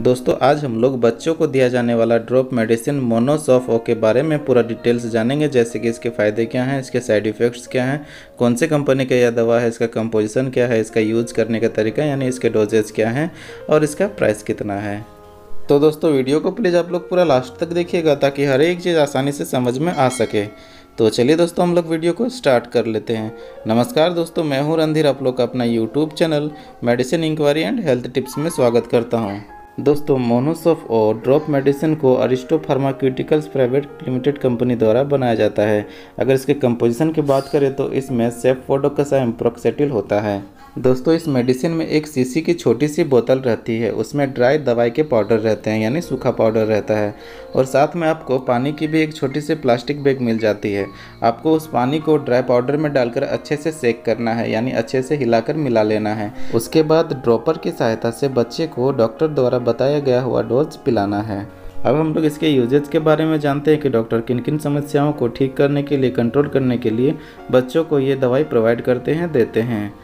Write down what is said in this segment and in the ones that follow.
दोस्तों, आज हम लोग बच्चों को दिया जाने वाला ड्रॉप मेडिसिन मोनोसॉफ के बारे में पूरा डिटेल्स जानेंगे, जैसे कि इसके फ़ायदे क्या हैं, इसके साइड इफ़ेक्ट्स क्या हैं, कौन से कंपनी का यह दवा है, इसका कंपोजिशन क्या है, इसका यूज़ करने का तरीका, यानी इसके डोजेज क्या हैं और इसका प्राइस कितना है। तो दोस्तों वीडियो को प्लीज़ आप लोग पूरा लास्ट तक देखिएगा, ताकि हर एक चीज़ आसानी से समझ में आ सके। तो चलिए दोस्तों, हम लोग वीडियो को स्टार्ट कर लेते हैं। नमस्कार दोस्तों, मैं हूँ रणधीर आप लोग का अपना YouTube channel medicine inquiry and health tips में स्वागत करता हूँ। दोस्तों मोनोसॉफ और ड्रॉप मेडिसिन को Aristo pharmaceuticals private limited company द्वारा बनाया जाता है। अगर इसके कंपोजिशन की बात करें तो इसमें सेफ़ फोडोकसाइम प्रोक्सेटिल होता है। दोस्तों, इस मेडिसिन में एक सीसी की छोटी सी बोतल रहती है। उसमें ड्राई दवाई के पाउडर रहते हैं, यानी सूखा पाउडर रहता है। और साथ में आपको पानी की भी एक छोटी सी प्लास्टिक बैग मिल जाती है। आपको उस पानी को ड्राई पाउडर में डालकर अच्छे से सेक करना है, यानी अच्छे से हिलाकर मिला लेना है। उसके बाद ड्रॉपर की सहायता से बच्चे को डॉक्टर द्वारा बताया गया हुआ डोज पिलाना है। अब हम लोग इसके यूजेज के बारे में जानते हैं कि डॉक्टर किन किन समस्याओं को ठीक करने के लिए कंट्रोल करने के लिए बच्चों को ये दवाई प्रोवाइड करते हैं, देते हैं।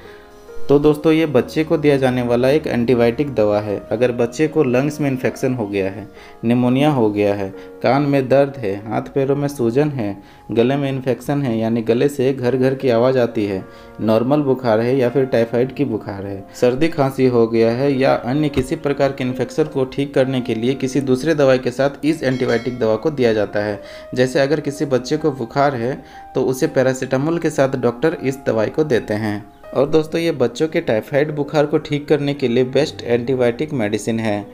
तो दोस्तों, ये बच्चे को दिया जाने वाला एक एंटीबायोटिक दवा है। अगर बच्चे को लंग्स में इन्फेक्शन हो गया है, निमोनिया हो गया है, कान में दर्द है, हाथ पैरों में सूजन है, गले में इन्फेक्शन है, यानी गले से घर घर की आवाज़ आती है, नॉर्मल बुखार है या फिर टाइफाइड की बुखार है, सर्दी खांसी हो गया है या अन्य किसी प्रकार के इन्फेक्शन को ठीक करने के लिए किसी दूसरे दवाई के साथ इस एंटीबायोटिक दवा को दिया जाता है। जैसे अगर किसी बच्चे को बुखार है तो उसे पैरासीटामोल के साथ डॉक्टर इस दवाई को देते हैं। और दोस्तों, ये बच्चों के टाइफाइड बुखार को ठीक करने के लिए बेस्ट एंटीबायोटिक मेडिसिन है।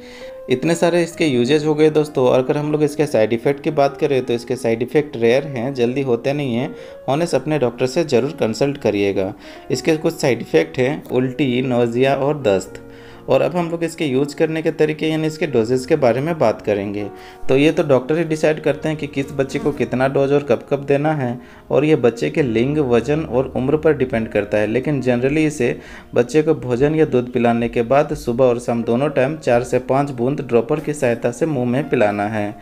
इतने सारे इसके यूजेज हो गए दोस्तों, और अगर हम लोग इसके साइड इफ़ेक्ट की बात करें तो इसके साइड इफ़ेक्ट रेयर हैं, जल्दी होते नहीं हैं। होने से अपने डॉक्टर से ज़रूर कंसल्ट करिएगा। इसके कुछ साइड इफ़ेक्ट हैं, उल्टी नोज़िया और दस्त। और अब हम लोग इसके यूज़ करने के तरीके यानी इसके डोजेस के बारे में बात करेंगे। तो ये तो डॉक्टर ही डिसाइड करते हैं कि किस बच्चे को कितना डोज और कब कब देना है और ये बच्चे के लिंग, वज़न और उम्र पर डिपेंड करता है। लेकिन जनरली इसे बच्चे को भोजन या दूध पिलाने के बाद सुबह और शाम दोनों टाइम चार से पाँच बूंद ड्रॉपर की सहायता से मुँह में पिलाना है।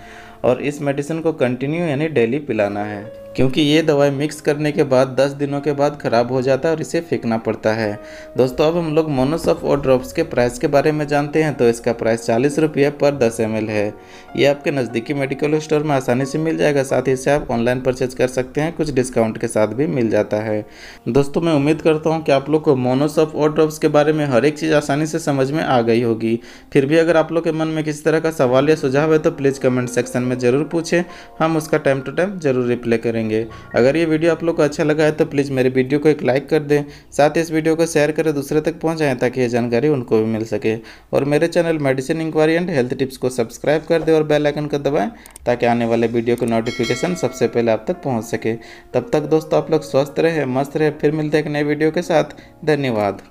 और इस मेडिसिन को कंटिन्यू यानी डेली पिलाना है। क्योंकि ये दवाई मिक्स करने के बाद 10 दिनों के बाद ख़राब हो जाता है और इसे फेंकना पड़ता है। दोस्तों, अब हम लोग मोनोसॉफ और ड्रॉप्स के प्राइस के बारे में जानते हैं तो इसका प्राइस चालीस रुपये पर 10 एम है। ये आपके नज़दीकी मेडिकल स्टोर में आसानी से मिल जाएगा, साथ ही इसे आप ऑनलाइन परचेज कर सकते हैं, कुछ डिस्काउंट के साथ भी मिल जाता है। दोस्तों, मैं उम्मीद करता हूँ कि आप लोग को मोनोसॉफ और ड्रॉप्स के बारे में हर एक चीज़ आसानी से समझ में आ गई होगी। फिर भी अगर आप लोग के मन में किसी तरह का सवाल या सुझाव है तो प्लीज़ कमेंट सेक्शन में ज़रूर पूछें। हम उसका टाइम टू टाइम ज़रूर रिप्लाई करेंगे। अगर ये वीडियो आप लोग को अच्छा लगा है तो प्लीज़ मेरे वीडियो को एक लाइक कर दें। साथ ही इस वीडियो को शेयर करें, दूसरे तक पहुँचाएँ ताकि ये जानकारी उनको भी मिल सके। और मेरे channel medicine inquiry and health tips को सब्सक्राइब कर दें और बेल आइकन को दबाएँ ताकि आने वाले वीडियो का नोटिफिकेशन सबसे पहले आप तक पहुँच सके। तब तक दोस्तों आप लोग स्वस्थ रहे, मस्त रहे, फिर मिलते हैं एक नए वीडियो के साथ। धन्यवाद।